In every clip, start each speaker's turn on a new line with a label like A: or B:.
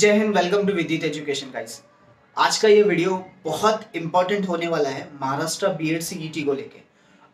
A: जय Hind welcome to Vidit education guys आज का ये वीडियो बहुत इंपॉर्टेंट होने वाला है महाराष्ट्र बी एड सी को लेके।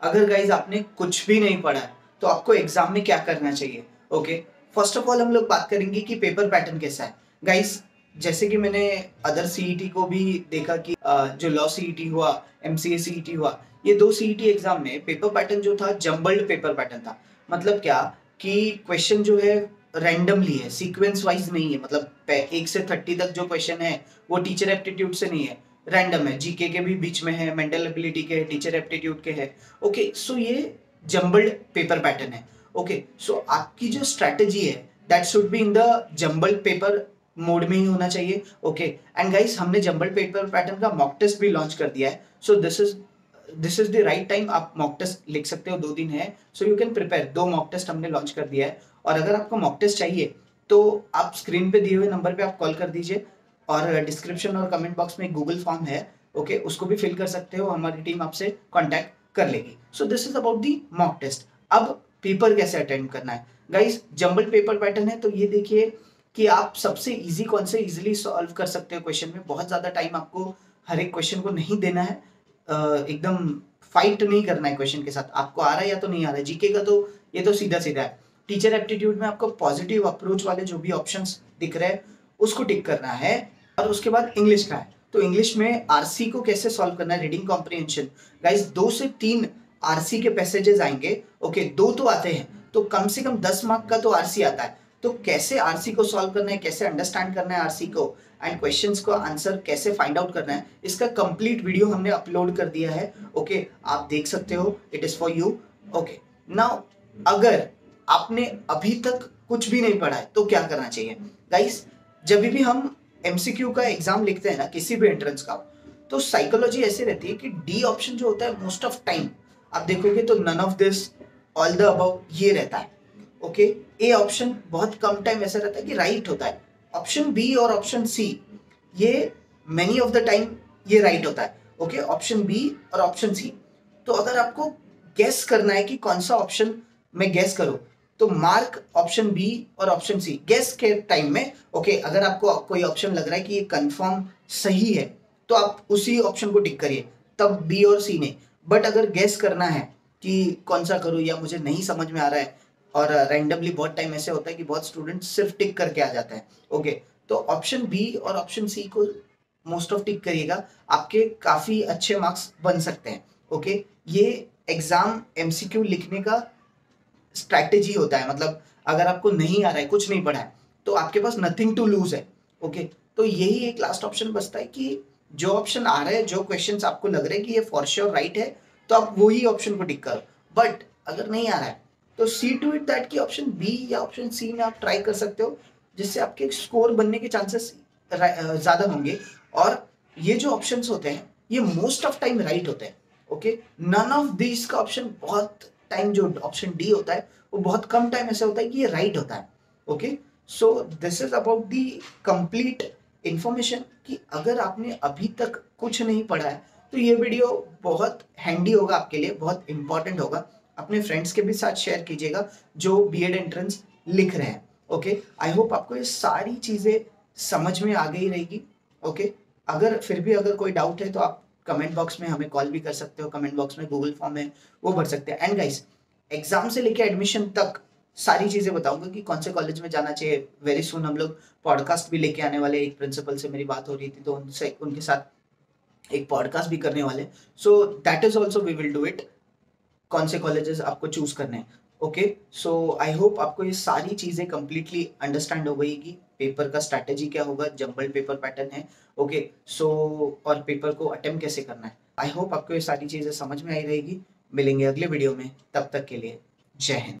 A: अगर गाइज़ आपने कुछ भी नहीं पढ़ा तो आपको एग्ज़ाम में क्या करना चाहिए? ओके फ़र्स्ट ऑफ़ ऑल हम लोग बात करेंगे कि पेपर पैटर्न कैसा है। गाइज़ जैसे कि मैंने अदर सी को भी देखा कि जो लॉ सी हुआ एम सी हुआ, ये दो सी एग्ज़ाम में पेपर पैटर्न जो था जम्बल्ड पेपर पैटर्न था। मतलब क्या कि क्वेश्चन जो है रैंडमली है सीक्वेंस वाइज नहीं है मतलब एक से थर्टी तक जो क्वेश्चन है, वो टीचर एप्टीट्यूड से नहीं है रैंडम है जीके के भी बीच में है मेंटल एबिलिटी के है टीचर एप्टीट्यूड के है ओके सो ये जम्बल्ड पेपर पैटर्न है ओके सो आपकी जो स्ट्रेटेजी है that should be in the jumbled paper mode में ही होना चाहिए ओके एंड गाइस हमने जम्बल्ड पेपर पैटर्न का मॉक टेस्ट भी लॉन्च कर दिया है so this is this is the right time आप मॉक टेस्ट लिख सकते हो, दो दिन है सो यू कैन प्रिपेयर दो मॉक टेस्ट हमने लॉन्च कर दिया है और अगर आपको मॉक टेस्ट चाहिए तो आप स्क्रीन पे दिए हुए नंबर पे आप कॉल कर दीजिए और डिस्क्रिप्शन और कमेंट बॉक्स में गूगल फॉर्म है ओके उसको भी फिल कर सकते हो, हमारी टीम आपसे कांटेक्ट कर लेगी। So this is about the mock test अब पेपर कैसे अटेंड करना है? गाइस जम्बल पेपर पैटर्न है तो ये देखिए कि आप सबसे इजी कौन से इजीली सॉल्व कर सकते हो क्वेश्चन में। बहुत ज़्यादा टाइम आपको हर एक क्वेश्चन को नहीं देना है। एकदम फाइट नहीं करना है क्वेश्चन के साथ। आपको आ रहा है या तो नहीं आ रहा है? जीके का तो ये तो सीधा सीधा है। टीचर एप्टीट्यूड में आपको पॉजिटिव अप्रोच वाले जो भी ऑप्शन दिख रहे हैं उसको टिक करना है। और उसके बाद इंग्लिश का है। तो इंग्लिश में आरसी को कैसे सॉल्व करना है? Reading comprehension. गाइस दो से तीन आरसी के पैसेजेस आएँगे। ओके दो तो आते हैं। तो कम से कम दस मार्क का तो आरसी आता है। तो कैसे आरसी को सॉल्व करना है? कैसे अंडरस्टैंड करना है आरसी को? एंड क्वेश्चंस को आंसर कैसे फाइंड आउट करना है? इसका कंप्लीट वीडियो हमने अपलोड कर दिया है। ओके okay, आप देख सकते हो। It is for you. Okay now अगर आपने अभी तक कुछ भी नहीं पढ़ा है तो क्या करना चाहिए? गाइस जब भी हम एमसीक्यू का एग्ज़ाम लिखते हैं ना, किसी भी एंट्रेंस का तो साइकोलॉजी ऐसे रहती है कि डी ऑप्शन जो होता है मोस्ट ऑफ़ टाइम आप देखोगे तो none of this all the above ये रहता है। ओके ए ऑप्शन बहुत कम टाइम ऐसा रहता है कि राइट right होता है। ऑप्शन बी और ऑप्शन सी ये मेनी ऑफ़ द टाइम ये राइट right होता है। ओके ऑप्शन बी और ऑप्शन सी तो अगर आपको गेस करना है कि कौन सा ऑप्शन मैं गेस करूँ तो मार्क ऑप्शन बी और ऑप्शन सी गेस के टाइम में ओके okay, अगर आपको कोई ऑप्शन लग रहा है कि ये कंफर्म सही है तो आप उसी ऑप्शन को टिक करिए तब बी और सी ने बट अगर गेस करना है कि कौन सा करूँ या मुझे नहीं समझ में आ रहा है और रैंडमली बहुत टाइम ऐसे होता है कि बहुत स्टूडेंट सिर्फ़ टिक करके आ जाते हैं ओके okay, तो ऑप्शन बी और ऑप्शन सी को मोस्ट ऑफ़ टिक करिएगा आपके काफ़ी अच्छे मार्क्स बन सकते हैं ओके okay? ये एग्ज़ाम एमसीक्यू लिखने का स्ट्रैटेजी होता है मतलब अगर आपको नहीं आ रहा है, कुछ नहीं पढ़ा है तो आपके पास नथिंग टू लूज है ओके तो यही एक लास्ट ऑप्शन बचता है कि जो ऑप्शन आ रहा है, जो क्वेश्चंस आपको लग रहे हैं कि ये फॉर श्योर राइट है तो आप वही ऑप्शन को टिक करो। बट अगर नहीं आ रहा है तो सी टू इट दैट की ऑप्शन बी या ऑप्शन सी में आप ट्राई कर सकते हो, जिससे आपके स्कोर बनने के चांसेस ज़्यादा होंगे। और ये जो ऑप्शन होते हैं, ये मोस्ट ऑफ़ टाइम राइट होते हैं ओके नन ऑफ़ दिस का ऑप्शन बहुत टाइम जो ऑप्शन डी होता है, वो बहुत कम टाइम ऐसा होता है कि ये राइट होता है okay so this is about the complete information कि अगर आपने अभी तक कुछ नहीं पढ़ा है तो ये वीडियो बहुत हैंडी होगा आपके लिए, बहुत इंपॉर्टेंट होगा। अपने फ्रेंड्स के भी साथ शेयर कीजिएगा, जो बी एड एंट्रेंस लिख रहे हैं ओके आई होप आपको ये सारी चीज़ें समझ में आ गई रहेगी ओके okay? अगर, फिर भी अगर कोई डाउट है तो आप कमेंट बॉक्स में हमें कॉल भी कर सकते हो, कमेंट बॉक्स में गूगल फॉर्म है वो भर सकते हैं। एंड गाइस एग्ज़ाम से लेके एडमिशन तक सारी चीज़ें बताऊँगा कि कौन से कॉलेज में जाना चाहिए। वेरी सुन हम लोग पॉडकास्ट भी लेके आने वाले एक प्रिंसिपल से मेरी बात हो रही थी तो उनसे, उनके साथ एक पॉडकास्ट भी करने वाले so that is also we will do it कौन से कॉलेजेस आपको चूज़ करने हैं। ओके सो आई होप आपको ये सारी चीज़ें कंप्लीटली अंडरस्टैंड हो गई पेपर का स्ट्रैटेजी क्या होगा? जम्बल पेपर पैटर्न है। ओके सो और पेपर को अटेम्प्ट कैसे करना है? आई होप आपको ये सारी चीज़ें समझ में आई रहेगी। मिलेंगे अगले वीडियो में। तब तक के लिए जय हिंद।